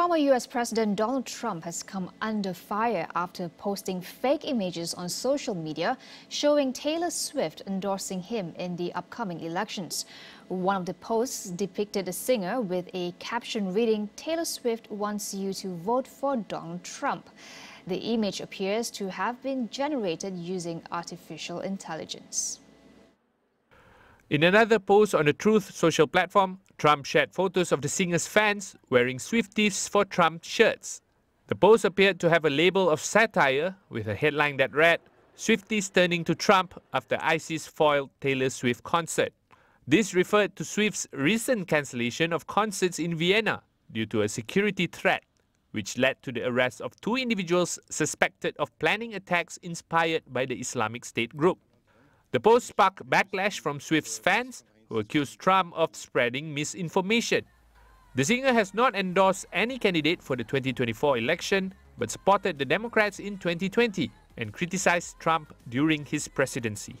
Former US President Donald Trump has come under fire after posting fake images on social media showing Taylor Swift endorsing him in the upcoming elections. One of the posts depicted the singer with a caption reading, Taylor Swift wants you to vote for Donald Trump. The image appears to have been generated using artificial intelligence. In another post on the Truth social platform, Trump shared photos of the singer's fans wearing Swifties for Trump shirts. The post appeared to have a label of satire with a headline that read, Swifties turning to Trump after ISIS foiled Taylor Swift concert. This referred to Swift's recent cancellation of concerts in Vienna due to a security threat, which led to the arrest of two individuals suspected of planning attacks inspired by the Islamic State group. The post sparked backlash from Swift's fans, who accused Trump of spreading misinformation. The singer has not endorsed any candidate for the 2024 election, but supported the Democrats in 2020 and criticized Trump during his presidency.